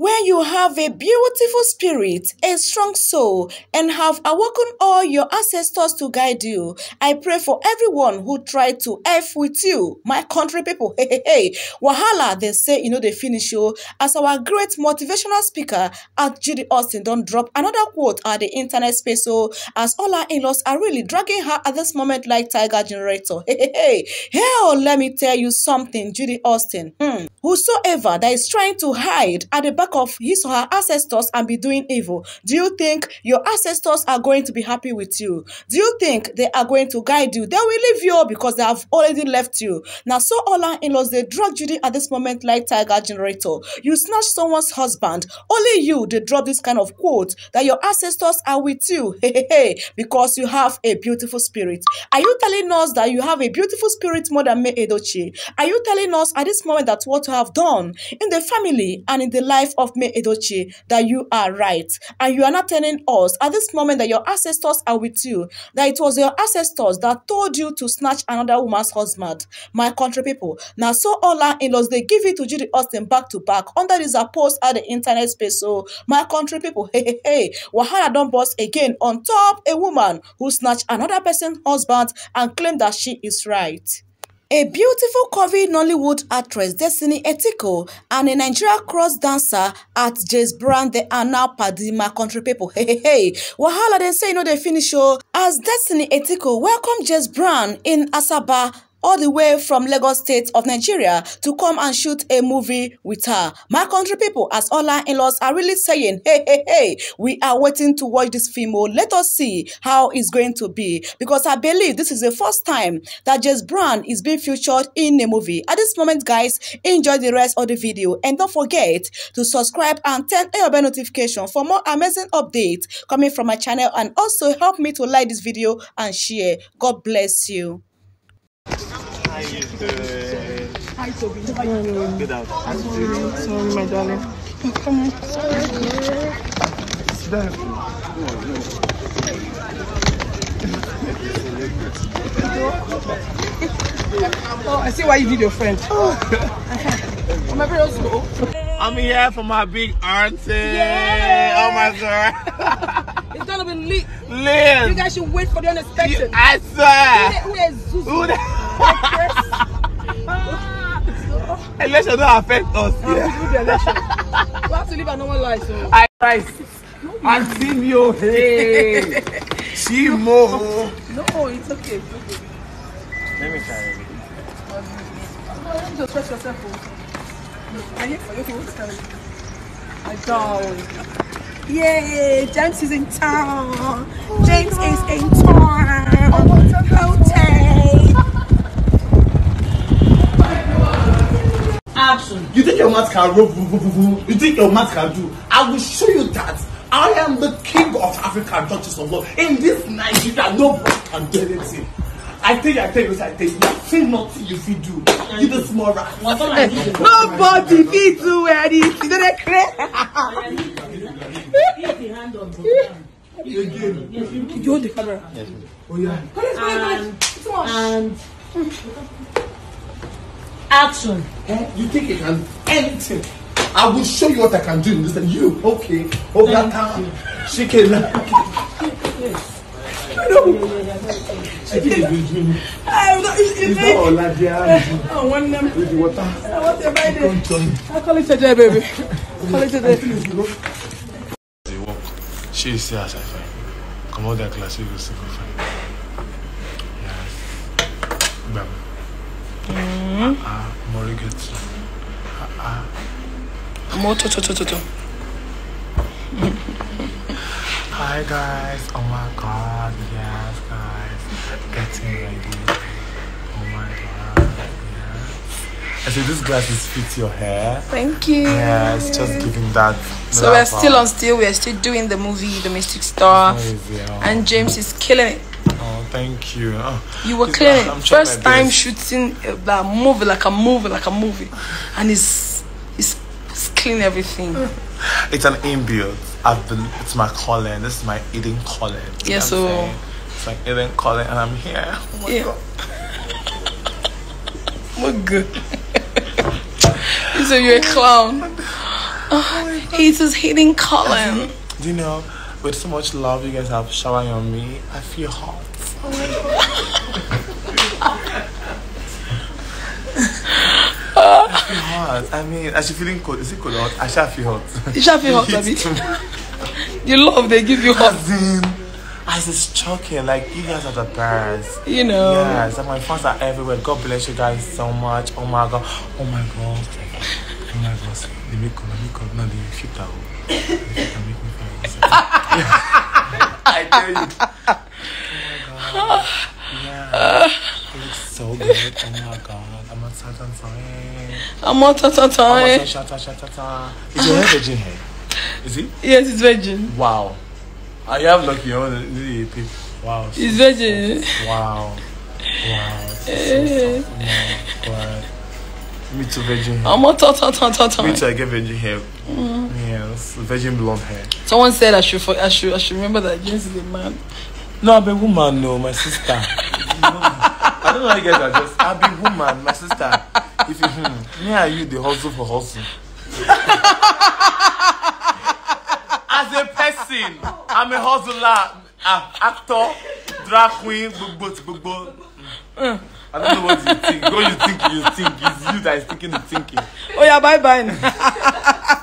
When you have a beautiful spirit, a strong soul, and have awoken all your ancestors to guide you, I pray for everyone who tried to F with you, my country people. Hey, hey, hey. Wahala, they say, you know, they finish you. As our great motivational speaker at Judy Austin don't drop another quote at the internet space. So, as all our in-laws are really dragging her at this moment like Tiger Generator. Hey, hey, hey. Hell, let me tell you something, Judy Austin. Hmm. Whosoever that is trying to hide at the back of his or her ancestors and be doing evil, do you think your ancestors are going to be happy with you? Do you think they are going to guide you? They will leave you because they have already left you. Now, so all our in-laws, they drug Judy at this moment like Tiger Generator. You snatch someone's husband. Only you, they drop this kind of quote that your ancestors are with you. Hey, hey, hey, because you have a beautiful spirit. Are you telling us that you have a beautiful spirit more than May Edochie? Are you telling us at this moment that what you have done in the family and in the life of May Edochie that you are right? And you are not telling us at this moment that your ancestors are with you, that it was your ancestors that told you to snatch another woman's husband. My country people. Now, so all our in-laws, they give it to Judy Austin back to back under this post at the internet space. So, my country people, hey, hey, hey, Wahala don't boss again on top a woman who snatched another person's husband and claimed that she is right. A beautiful curvy Nollywood actress Destiny Etiko and a Nigeria cross dancer at James Brown they are now padi my country people. Hey hey hey. Wahala they say you know they finish show as Destiny Etiko welcome James Brown in Asaba all the way from Lagos State of Nigeria to come and shoot a movie with her. My country people, as all our in-laws are really saying, hey, hey, hey, we are waiting to watch this film. Oh, let us see how it's going to be. Because I believe this is the first time that Jess Brown is being featured in a movie. At this moment, guys, enjoy the rest of the video. And don't forget to subscribe and turn on your notification for more amazing updates coming from my channel. And also help me to like this video and share. God bless you. How you doing? Hi, Toby. Good afternoon. Sorry, my darling. Come on. Sit down. Oh, I see why you did your friend. Oh, my parents go. I'm here for my big auntie. Oh my god. It's gonna be lit. You guys should wait for the You, unexpected. I swear. Who is Zuzu? Who the election don't affect us. I'm Yeah. busy with the election. We have to live a normal life, so. I rise. Auntie Mio. Hey. Chimo. No, it's okay. It's okay. Let me try it. No, you just stress yourself. oh. I hear for you. Okay, what's the? I don't. Yay! James is in town. James is in town. Hotel. You think your mouth can roll? You think your mouth can do? I will show you that I am the king of African touches of love. In this Nigeria, nobody can do anything. I tell you, I tell you, I tell you, nothing, nothing you fit do. You the small rat. Nobody fit do anything. You know that crazy. You hold the camera. Oh yeah. and action. Eh? You think you can anything? I will show you what I can do. Listen, you okay? Oh, that time. Shake it. I think it's been dreaming. I'm not, it's, It's it's not Oladia I want them. with the water. I want them right there. Don't join. I call it today, baby. Call it today. dey work shey you see as i fine comot dat class wey you go see for fine yes gbam ah you ah Moto, to, to, to, to. hi guys. Oh my god. Yes guys. Getting ready. Oh my god. Yes. I say this glasses fit your hair. Thank you. yeah it's just giving that So we're still on still. We're still doing the movie Domestic Star, and James is killing it. Oh thank you oh. You were It's- I'm First time best. shooting a a movie like a movie like a movie, and he's he's, he's killing everything. It's an inbuilt. I've been. It's my calling. This is my eating calling. Yeah, know what I'm so- saying? it's like eating calling, and I'm here. Oh my Yeah. God. We're good. he said you're a clown. Oh he's just hitting Colin. Do you know, with so much love you guys have showering on me, I feel hot. Oh my god. I feel hot. I mean, I should feeling cold. Is it cold or hot? I shall feel hot. You shall feel hot, Abby. hits. You love they give you hot. As in, as it's choking, like you guys are the best. You know. Yes, and my fans are everywhere. God bless you guys so much. Oh my god. Oh my god. Oh my god. They make up, they make up. No, they filter. They filter make me feel I tell you. Oh my god. Yeah. It looks so good. Oh my god. I'm a certain time. I'm on ta ta I'm ta. a shata shata. Is your hair virgin hair? Is it? Yes, it's virgin. Wow. Ah, I have lucky on. Wow. so It's virgin. Wow. Wow. So soft. Eh. Oh my God. Me too, virgin hair. I'm on ta ta ta ta Me too, I get virgin hair. Mm. Yes, virgin blonde hair. Someone said I should for, I should I should remember that James is a man. No, I'm a woman, no, my sister. I don't know how you guys are just. I'm a woman, my sister. If you, hmm, me and you, the hustle for hustle. As a person, I'm a hustler, an actor, drag queen, gbogbo, gbogbo. Mm. I don't know what you think. What you think, you think. It's you that is thinking the thinking. Oh yeah, bye bye.